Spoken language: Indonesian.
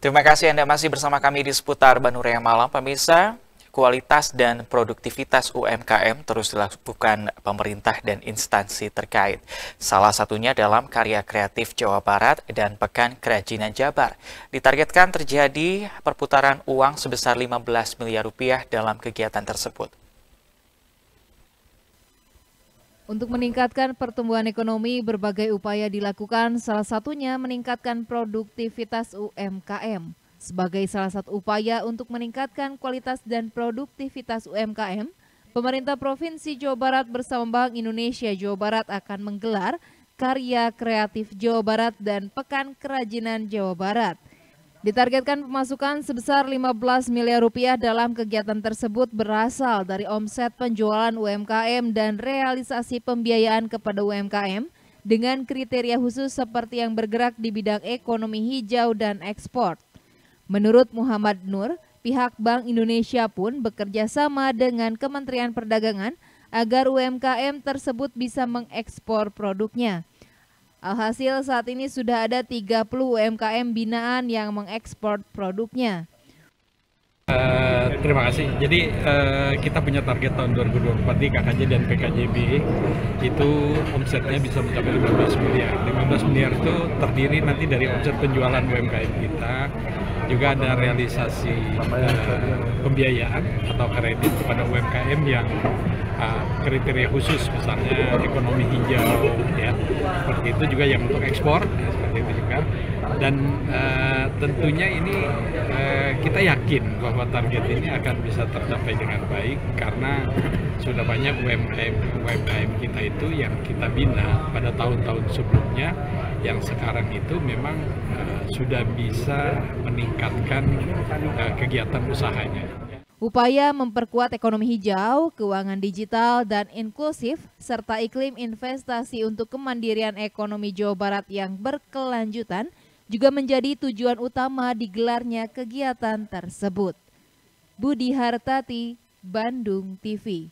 Terima kasih Anda masih bersama kami di seputar Banurea Malam, pemirsa. Kualitas dan produktivitas UMKM terus dilakukan pemerintah dan instansi terkait. Salah satunya dalam karya kreatif Jawa Barat dan Pekan Kerajinan Jabar. Ditargetkan terjadi perputaran uang sebesar 15 miliar rupiah dalam kegiatan tersebut. Untuk meningkatkan pertumbuhan ekonomi, berbagai upaya dilakukan, salah satunya meningkatkan produktivitas UMKM. Sebagai salah satu upaya untuk meningkatkan kualitas dan produktivitas UMKM, pemerintah Provinsi Jawa Barat bersama Bank Indonesia Jawa Barat akan menggelar Karya Kreatif Jawa Barat dan Pekan Kerajinan Jawa Barat. Ditargetkan pemasukan sebesar 15 miliar rupiah dalam kegiatan tersebut berasal dari omset penjualan UMKM dan realisasi pembiayaan kepada UMKM dengan kriteria khusus seperti yang bergerak di bidang ekonomi hijau dan ekspor. Menurut Muhammad Nur, pihak Bank Indonesia pun bekerja sama dengan Kementerian Perdagangan agar UMKM tersebut bisa mengekspor produknya. Alhasil saat ini sudah ada 30 UMKM binaan yang mengekspor produknya. Uh, terima kasih. Jadi uh, kita punya target tahun 2024 di KKJ dan PKJB itu omsetnya bisa mencapai 15 miliar. 15 miliar itu terdiri nanti dari omset penjualan UMKM kita, juga ada realisasi uh, pembiayaan atau kredit kepada UMKM yang uh, kriteria khusus misalnya ekonomi hijau itu juga yang untuk ekspor ya, seperti itu juga dan uh, tentunya ini uh, kita yakin bahwa target ini akan bisa tercapai dengan baik karena sudah banyak UMKM UMKM kita itu yang kita bina pada tahun-tahun sebelumnya yang sekarang itu memang uh, sudah bisa meningkatkan uh, kegiatan usahanya. Upaya memperkuat ekonomi hijau, keuangan digital, dan inklusif, serta iklim investasi untuk kemandirian ekonomi Jawa Barat yang berkelanjutan juga menjadi tujuan utama digelarnya kegiatan tersebut. Budi Hartati, Bandung TV